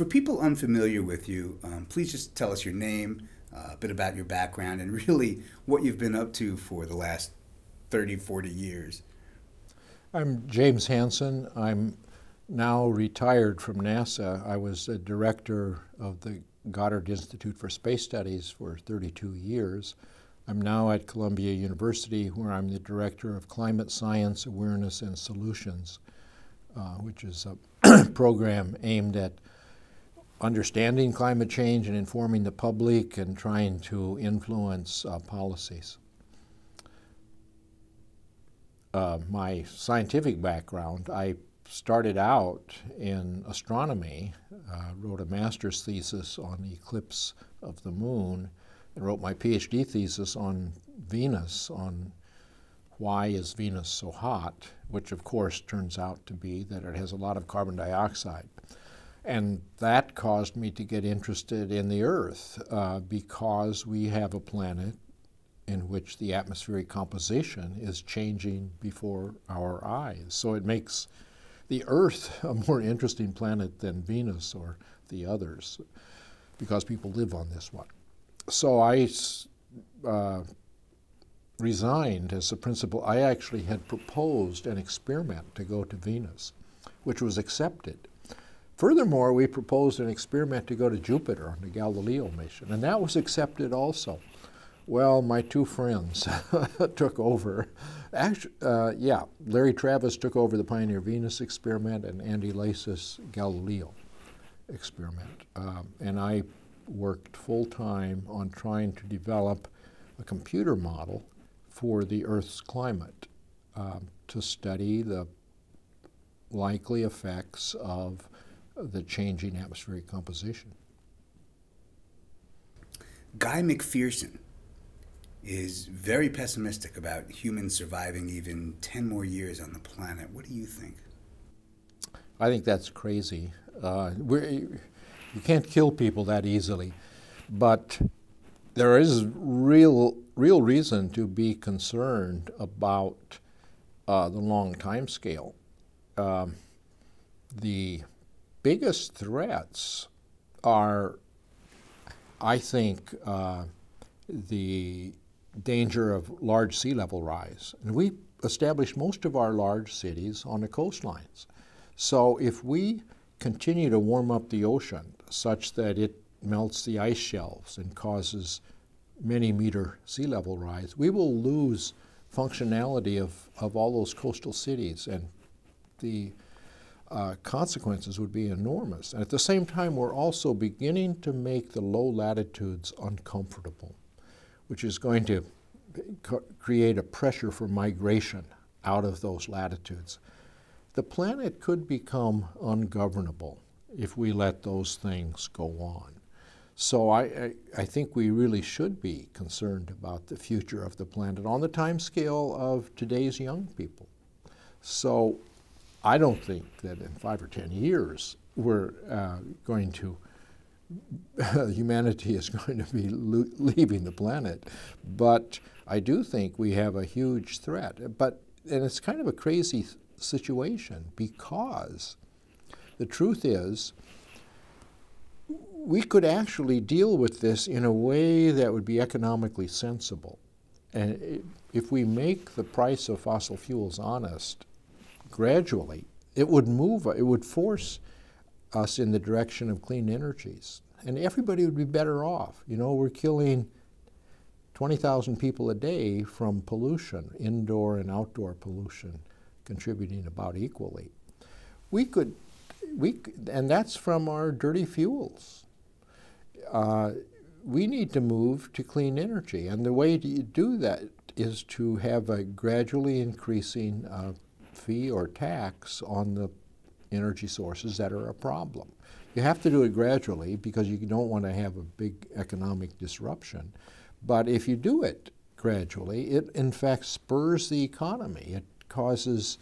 For people unfamiliar with you, um, please just tell us your name, uh, a bit about your background, and really what you've been up to for the last 30, 40 years. I'm James Hansen. I'm now retired from NASA. I was a director of the Goddard Institute for Space Studies for 32 years. I'm now at Columbia University where I'm the director of Climate Science Awareness and Solutions, uh, which is a program aimed at understanding climate change and informing the public and trying to influence uh, policies. Uh, my scientific background, I started out in astronomy, uh, wrote a master's thesis on the eclipse of the moon, and wrote my PhD thesis on Venus, on why is Venus so hot, which of course turns out to be that it has a lot of carbon dioxide. And that caused me to get interested in the Earth uh, because we have a planet in which the atmospheric composition is changing before our eyes. So it makes the Earth a more interesting planet than Venus or the others because people live on this one. So I uh, resigned as a principal. I actually had proposed an experiment to go to Venus, which was accepted. Furthermore, we proposed an experiment to go to Jupiter on the Galileo mission, and that was accepted also. Well, my two friends took over. Actually, uh, yeah, Larry Travis took over the Pioneer Venus experiment and Andy Lacis Galileo experiment. Um, and I worked full time on trying to develop a computer model for the Earth's climate um, to study the likely effects of the changing atmospheric composition. Guy McPherson is very pessimistic about humans surviving even 10 more years on the planet. What do you think? I think that's crazy. Uh, you can't kill people that easily, but there is real, real reason to be concerned about uh, the long time scale. Um, the biggest threats are, I think, uh, the danger of large sea level rise. And we established most of our large cities on the coastlines. So if we continue to warm up the ocean such that it melts the ice shelves and causes many meter sea level rise, we will lose functionality of, of all those coastal cities and the uh, consequences would be enormous. And at the same time, we're also beginning to make the low latitudes uncomfortable which is going to create a pressure for migration out of those latitudes. The planet could become ungovernable if we let those things go on. So I, I, I, think we really should be concerned about the future of the planet on the time scale of today's young people. So I don't think that in five or ten years we're uh, going to humanity is going to be leaving the planet. But I do think we have a huge threat. But and it's kind of a crazy situation because the truth is we could actually deal with this in a way that would be economically sensible. And if we make the price of fossil fuels honest gradually, it would move, it would force us in the direction of clean energies. And everybody would be better off. You know, we're killing 20,000 people a day from pollution, indoor and outdoor pollution, contributing about equally. We could, we, and that's from our dirty fuels. Uh, we need to move to clean energy, and the way to do that is to have a gradually increasing uh, fee or tax on the energy sources that are a problem. You have to do it gradually because you don't want to have a big economic disruption. But if you do it gradually, it in fact spurs the economy. It causes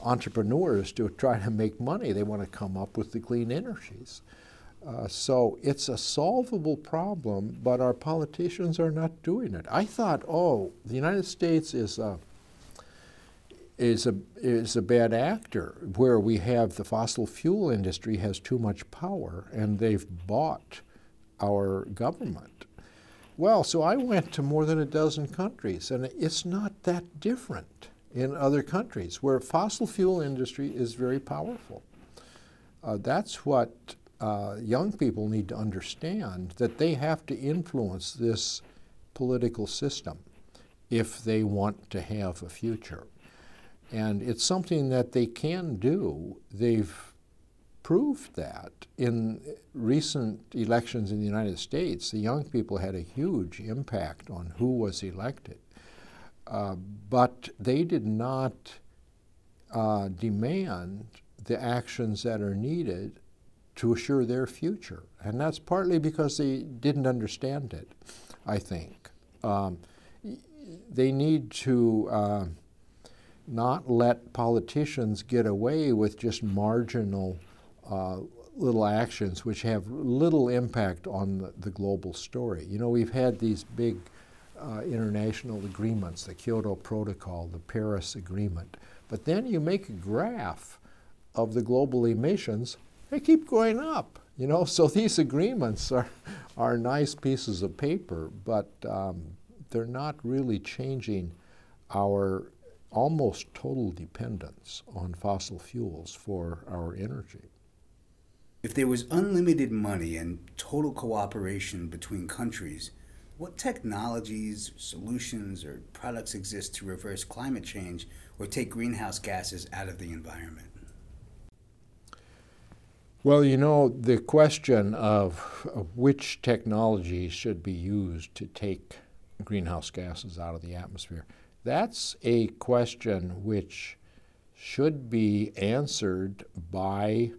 entrepreneurs to try to make money. They want to come up with the clean energies. Uh, so it's a solvable problem, but our politicians are not doing it. I thought, oh, the United States is a is a is a bad actor where we have the fossil fuel industry has too much power and they've bought our government. Well, so I went to more than a dozen countries and it's not that different in other countries where fossil fuel industry is very powerful. Uh, that's what uh, young people need to understand that they have to influence this political system if they want to have a future. And it's something that they can do. They've proved that in recent elections in the United States, the young people had a huge impact on who was elected. Uh, but they did not uh, demand the actions that are needed to assure their future. And that's partly because they didn't understand it, I think. Um, they need to. Uh, not let politicians get away with just marginal uh, little actions which have little impact on the, the, global story. You know, we've had these big uh, international agreements, the Kyoto Protocol, the Paris Agreement, but then you make a graph of the global emissions, they keep going up. You know, so these agreements are, are nice pieces of paper, but um, they're not really changing our almost total dependence on fossil fuels for our energy. If there was unlimited money and total cooperation between countries, what technologies, solutions, or products exist to reverse climate change or take greenhouse gases out of the environment? Well, you know, the question of, of which technologies should be used to take greenhouse gases out of the atmosphere that's a question which should be answered by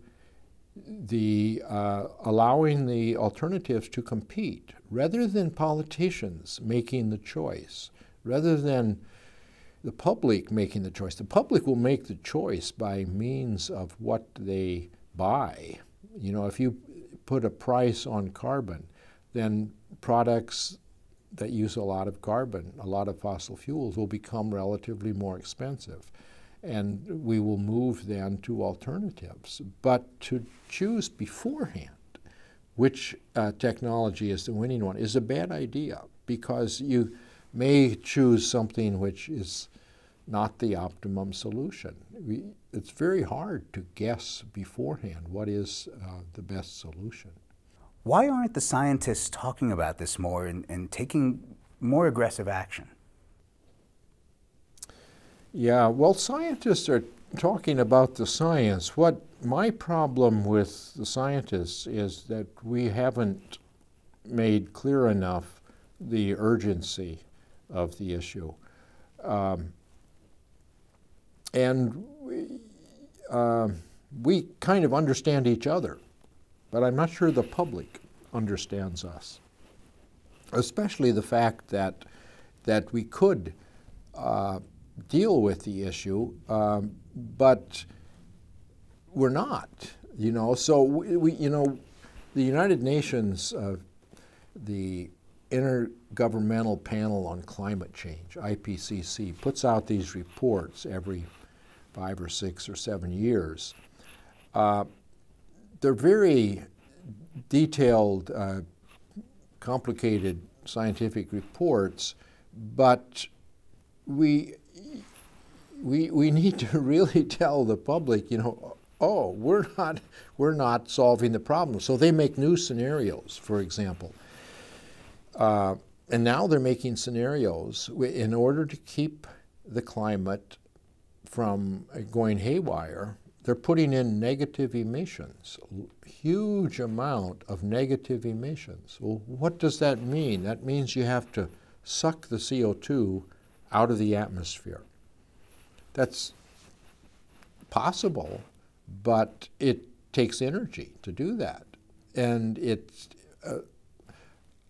the uh, allowing the alternatives to compete rather than politicians making the choice, rather than the public making the choice. The public will make the choice by means of what they buy. You know, if you put a price on carbon, then products that use a lot of carbon, a lot of fossil fuels, will become relatively more expensive. And we will move then to alternatives. But to choose beforehand which uh, technology is the winning one is a bad idea because you may choose something which is not the optimum solution. We, it's very hard to guess beforehand what is uh, the best solution. Why aren't the scientists talking about this more and, and taking more aggressive action? Yeah, well, scientists are talking about the science. What my problem with the scientists is that we haven't made clear enough the urgency of the issue. Um, and we, uh, we kind of understand each other but I'm not sure the public understands us. Especially the fact that, that we could uh, deal with the issue, um, but we're not, you know. So we, we you know, the United Nations, uh, the Intergovernmental Panel on Climate Change, IPCC, puts out these reports every five or six or seven years. Uh, they're very detailed, uh, complicated scientific reports, but we, we, we need to really tell the public, you know, oh, we're not, we're not solving the problem. So they make new scenarios, for example. Uh, and now they're making scenarios in order to keep the climate from going haywire they're putting in negative emissions, huge amount of negative emissions. Well, what does that mean? That means you have to suck the CO2 out of the atmosphere. That's possible, but it takes energy to do that. And it's uh,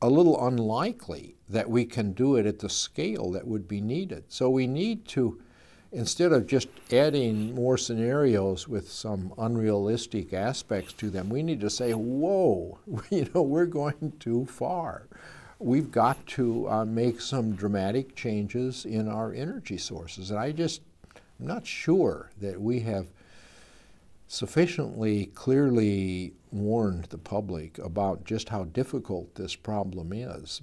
a little unlikely that we can do it at the scale that would be needed. So we need to instead of just adding more scenarios with some unrealistic aspects to them, we need to say, whoa, you know, we're going too far. We've got to uh, make some dramatic changes in our energy sources. And I just, I'm not sure that we have sufficiently clearly warned the public about just how difficult this problem is.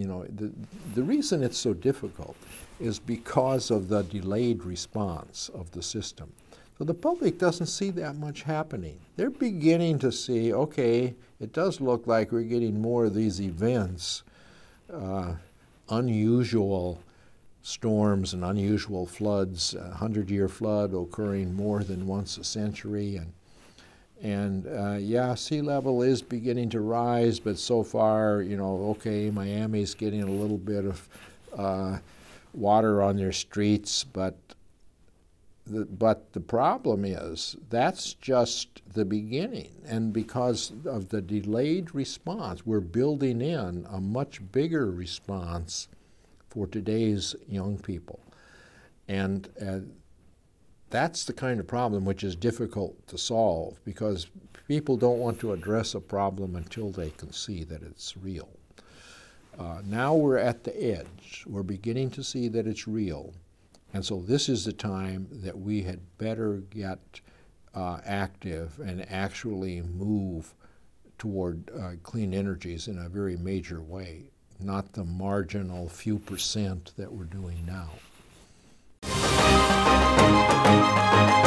You know, the, the reason it's so difficult is because of the delayed response of the system. So the public doesn't see that much happening. They're beginning to see, okay, it does look like we're getting more of these events, uh, unusual storms and unusual floods, a hundred-year flood occurring more than once a century, and and uh, yeah, sea level is beginning to rise, but so far, you know, okay, Miami's getting a little bit of uh, water on their streets, but the, but the problem is that's just the beginning, and because of the delayed response, we're building in a much bigger response for today's young people. And uh, that's the kind of problem which is difficult to solve because people don't want to address a problem until they can see that it's real. Uh, now we're at the edge. We're beginning to see that it's real. And so this is the time that we had better get uh, active and actually move toward uh, clean energies in a very major way not the marginal few percent that we're doing now. Música